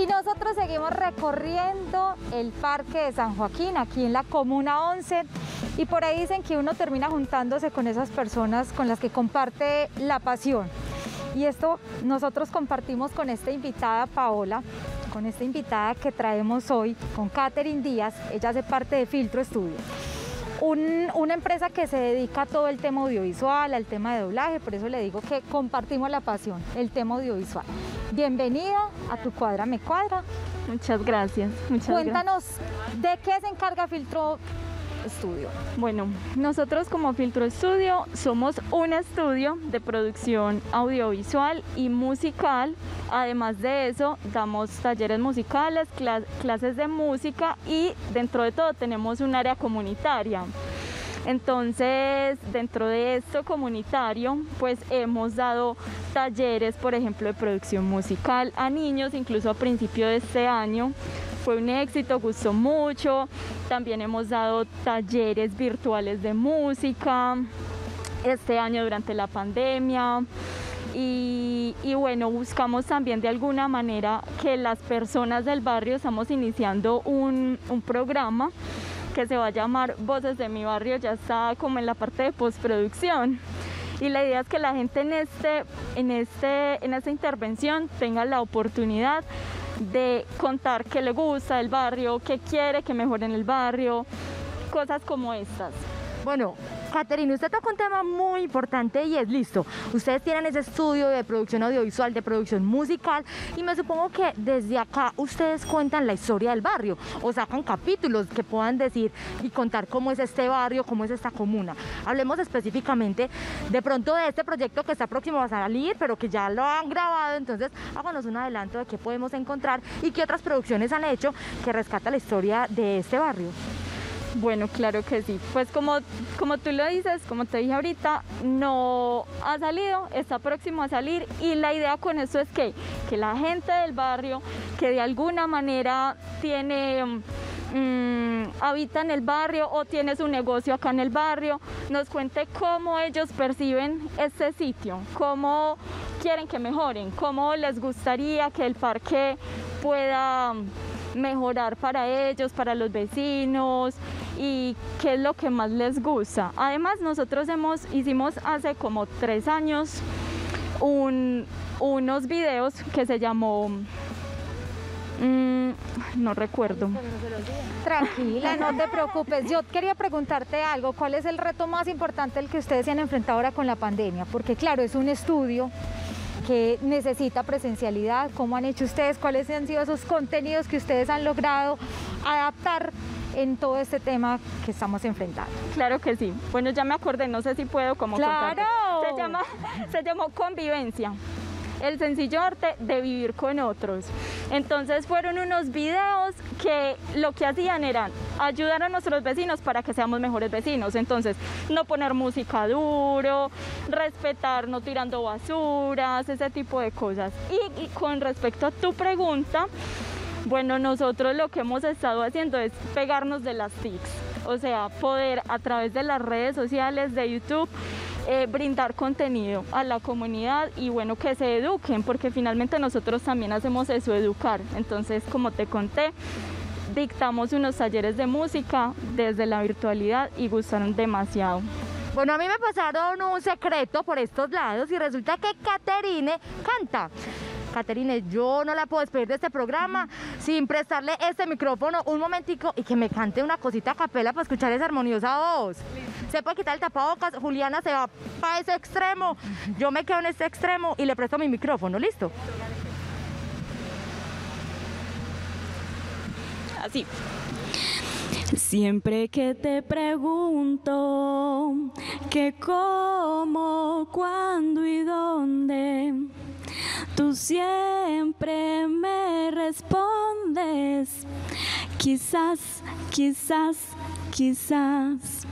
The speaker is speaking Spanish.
Y nosotros seguimos recorriendo el Parque de San Joaquín, aquí en la Comuna 11. Y por ahí dicen que uno termina juntándose con esas personas con las que comparte la pasión. Y esto nosotros compartimos con esta invitada Paola, con esta invitada que traemos hoy, con Catherine Díaz. Ella hace parte de Filtro Estudio. Una empresa que se dedica a todo el tema audiovisual, al tema de doblaje, por eso le digo que compartimos la pasión, el tema audiovisual. Bienvenida a tu cuadra me cuadra. Muchas gracias. Cuéntanos de qué se encarga Filtro Bueno, nosotros como Filtro Estudio somos un estudio de producción audiovisual y musical. Además de eso, damos talleres musicales, clases de música y dentro de todo tenemos un área comunitaria. Entonces, dentro de esto comunitario, pues hemos dado talleres, por ejemplo, de producción musical a niños, incluso a principio de este año. Fue un éxito, gustó mucho. También hemos dado talleres virtuales de música este año durante la pandemia. Y, bueno, buscamos también de alguna manera que las personas del barrio estamos iniciando un, programa que se va a llamar Voces de mi barrio, ya está como en la parte de postproducción. Y la idea es que la gente en, este, en, este, en esta intervención tenga la oportunidad de contar qué le gusta del barrio, qué quiere que mejore en el barrio, cosas como estas. Bueno, Caterina, usted toca un tema muy importante y es listo. Ustedes tienen ese estudio de producción audiovisual, de producción musical y me supongo que desde acá ustedes cuentan la historia del barrio o sacan capítulos que puedan decir y contar cómo es este barrio, cómo es esta comuna. Hablemos específicamente de pronto de este proyecto que está próximo a salir, pero que ya lo han grabado, entonces háganos un adelanto de qué podemos encontrar y qué otras producciones han hecho que rescata la historia de este barrio. Bueno, claro que sí. Pues como, como tú lo dices, como te dije ahorita, no ha salido, está próximo a salir y la idea con eso es que, que la gente del barrio, que de alguna manera tiene... Mm, habita en el barrio o tiene su negocio acá en el barrio, nos cuente cómo ellos perciben este sitio, cómo quieren que mejoren, cómo les gustaría que el parque pueda mejorar para ellos, para los vecinos y qué es lo que más les gusta. Además, nosotros hemos, hicimos hace como tres años unos videos que se llamó mm, no recuerdo. Tranquila, no te preocupes. Yo quería preguntarte algo. ¿Cuál es el reto más importante el que ustedes se han enfrentado ahora con la pandemia? Porque claro, es un estudio que necesita presencialidad, cómo han hecho ustedes, cuáles han sido esos contenidos que ustedes han logrado adaptar en todo este tema que estamos enfrentando. Claro que sí. Bueno, ya me acordé, no sé si puedo como ¡Claro! Se, llama, se llamó Convivencia el sencillo arte de vivir con otros. Entonces fueron unos videos que lo que hacían eran ayudar a nuestros vecinos para que seamos mejores vecinos. Entonces, no poner música duro, respetar, no tirando basuras, ese tipo de cosas. Y, con respecto a tu pregunta, bueno, nosotros lo que hemos estado haciendo es pegarnos de las TICs, o sea, poder a través de las redes sociales, de YouTube, eh, brindar contenido a la comunidad y bueno, que se eduquen, porque finalmente nosotros también hacemos eso, educar. Entonces, como te conté, dictamos unos talleres de música desde la virtualidad y gustaron demasiado. Bueno, a mí me pasaron un secreto por estos lados y resulta que Caterine canta. Caterine, yo no la puedo despedir de este programa sin prestarle este micrófono un momentico y que me cante una cosita a capela para escuchar esa armoniosa voz. Se puede quitar el tapabocas, Juliana se va para ese extremo, yo me quedo en este extremo y le presto mi micrófono, ¿listo? Así. Siempre que te pregunto qué, cómo, cuándo y dónde, tú siempre me respondes, quizás, quizás, quizás.